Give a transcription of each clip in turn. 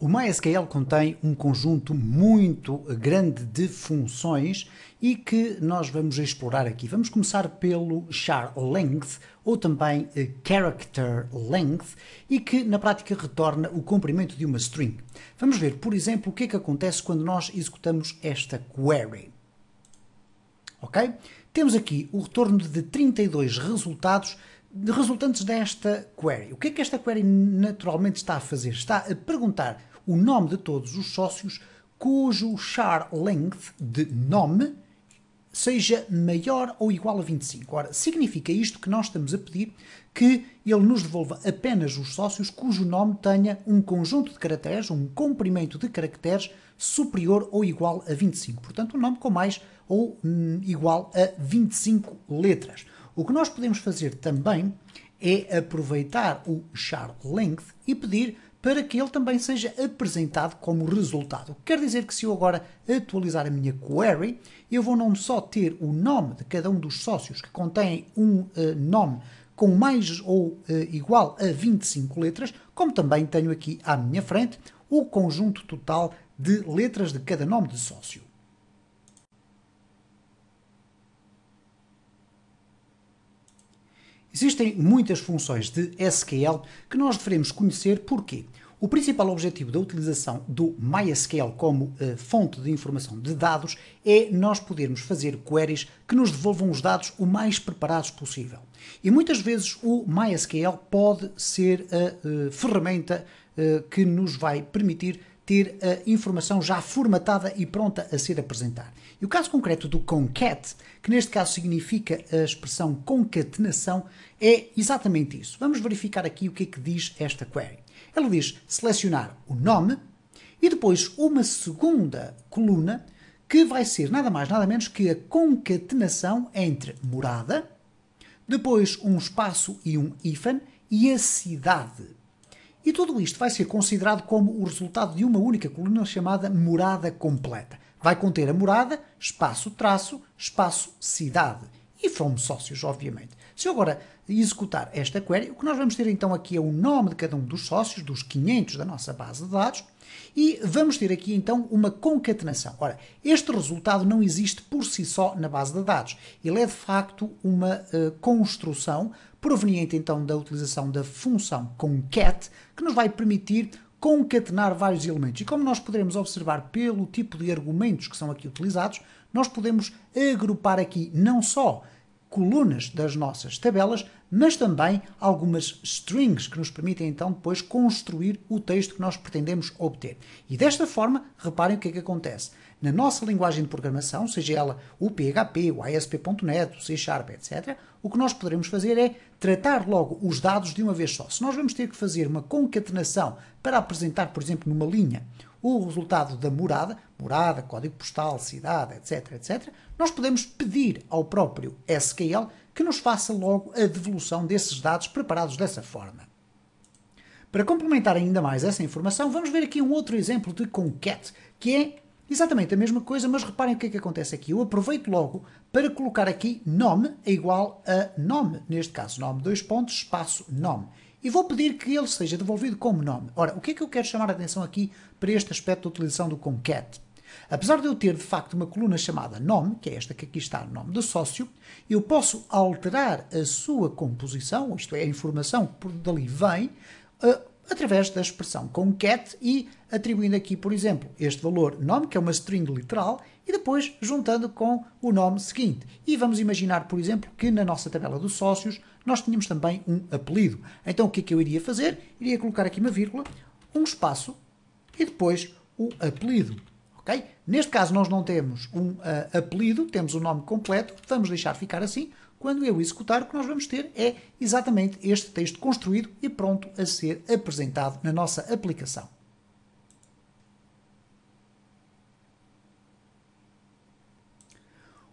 O MySQL contém um conjunto muito grande de funções e que nós vamos explorar aqui. Vamos começar pelo char length ou também eh, character length e que na prática retorna o comprimento de uma string. Vamos ver, por exemplo, o que é que acontece quando nós executamos esta query. Ok? Temos aqui o retorno de 32 resultados resultantes desta query. O que é que esta query naturalmente está a fazer? Está a perguntar o nome de todos os sócios cujo char length de nome seja maior ou igual a 25. Ora, significa isto que nós estamos a pedir que ele nos devolva apenas os sócios cujo nome tenha um conjunto de caracteres, um comprimento de caracteres superior ou igual a 25. Portanto, um nome com mais ou hum, igual a 25 letras. O que nós podemos fazer também é aproveitar o char length e pedir para que ele também seja apresentado como resultado. Quer dizer que se eu agora atualizar a minha query, eu vou não só ter o nome de cada um dos sócios que contém um uh, nome com mais ou uh, igual a 25 letras, como também tenho aqui à minha frente o conjunto total de letras de cada nome de sócio. Existem muitas funções de SQL que nós devemos conhecer porque o principal objetivo da utilização do MySQL como uh, fonte de informação de dados é nós podermos fazer queries que nos devolvam os dados o mais preparados possível. E muitas vezes o MySQL pode ser a uh, ferramenta uh, que nos vai permitir ter a informação já formatada e pronta a ser apresentada. E o caso concreto do concat, que neste caso significa a expressão concatenação, é exatamente isso. Vamos verificar aqui o que é que diz esta query. Ela diz selecionar o nome e depois uma segunda coluna que vai ser nada mais nada menos que a concatenação entre morada, depois um espaço e um hífen e a cidade. E tudo isto vai ser considerado como o resultado de uma única coluna chamada morada completa. Vai conter a morada, espaço traço, espaço cidade. E fomos sócios, obviamente. Se eu agora executar esta query, o que nós vamos ter então aqui é o nome de cada um dos sócios, dos 500 da nossa base de dados, e vamos ter aqui então uma concatenação. Ora, este resultado não existe por si só na base de dados. Ele é de facto uma uh, construção proveniente então da utilização da função concat, que nos vai permitir concatenar vários elementos. E como nós poderemos observar pelo tipo de argumentos que são aqui utilizados, nós podemos agrupar aqui não só colunas das nossas tabelas, mas também algumas strings que nos permitem então depois construir o texto que nós pretendemos obter. E desta forma, reparem o que é que acontece. Na nossa linguagem de programação, seja ela o PHP, o ASP.NET, o C Sharp, etc., o que nós poderemos fazer é tratar logo os dados de uma vez só. Se nós vamos ter que fazer uma concatenação para apresentar, por exemplo, numa linha, o resultado da morada, morada, código postal, cidade, etc, etc, nós podemos pedir ao próprio SQL que nos faça logo a devolução desses dados preparados dessa forma. Para complementar ainda mais essa informação, vamos ver aqui um outro exemplo de concat, que é exatamente a mesma coisa, mas reparem o que é que acontece aqui. Eu aproveito logo para colocar aqui nome é igual a nome, neste caso nome, dois pontos, espaço, nome e vou pedir que ele seja devolvido como nome. Ora, o que é que eu quero chamar a atenção aqui para este aspecto da utilização do concat? Apesar de eu ter de facto uma coluna chamada nome, que é esta que aqui está, nome do sócio, eu posso alterar a sua composição, isto é, a informação que por dali vem, uh, através da expressão concat e atribuindo aqui, por exemplo, este valor nome, que é uma string literal, e depois juntando com o nome seguinte. E vamos imaginar, por exemplo, que na nossa tabela dos sócios nós tínhamos também um apelido. Então o que é que eu iria fazer? Iria colocar aqui uma vírgula, um espaço e depois o apelido. Okay? Neste caso nós não temos um uh, apelido, temos o um nome completo, vamos deixar ficar assim. Quando eu executar, o que nós vamos ter é exatamente este texto construído e pronto a ser apresentado na nossa aplicação.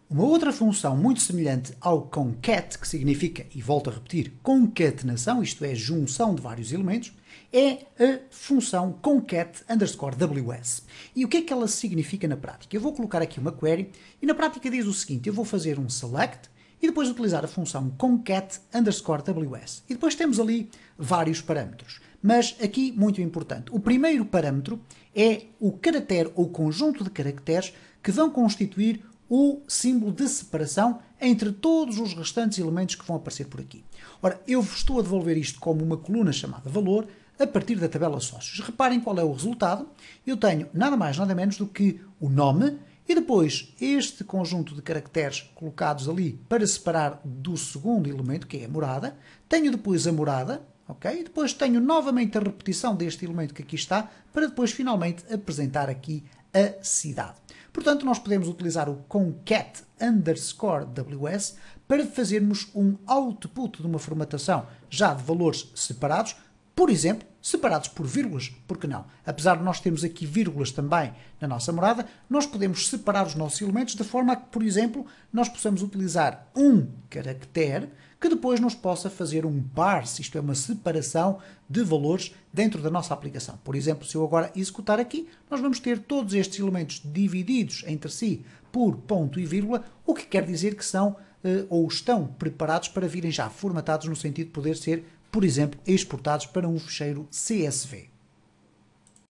Uma outra função muito semelhante ao concat, que significa, e volto a repetir, concatenação, isto é, junção de vários elementos, é a função concat underscore ws. E o que é que ela significa na prática? Eu vou colocar aqui uma query e na prática diz o seguinte, eu vou fazer um select e depois utilizar a função concat underscore ws. E depois temos ali vários parâmetros. Mas aqui, muito importante, o primeiro parâmetro é o caractere ou conjunto de caracteres que vão constituir o símbolo de separação entre todos os restantes elementos que vão aparecer por aqui. Ora, eu estou a devolver isto como uma coluna chamada valor a partir da tabela sócios. Reparem qual é o resultado. Eu tenho nada mais, nada menos do que o nome e depois este conjunto de caracteres colocados ali para separar do segundo elemento, que é a morada. Tenho depois a morada, ok? E depois tenho novamente a repetição deste elemento que aqui está, para depois finalmente apresentar aqui a cidade. Portanto, nós podemos utilizar o concat underscore ws para fazermos um output de uma formatação já de valores separados, por exemplo, separados por vírgulas, porque não? Apesar de nós termos aqui vírgulas também na nossa morada, nós podemos separar os nossos elementos de forma a que, por exemplo, nós possamos utilizar um caractere que depois nos possa fazer um parse, isto é, uma separação de valores dentro da nossa aplicação. Por exemplo, se eu agora executar aqui, nós vamos ter todos estes elementos divididos entre si por ponto e vírgula, o que quer dizer que são eh, ou estão preparados para virem já formatados no sentido de poder ser por exemplo, exportados para um fecheiro CSV.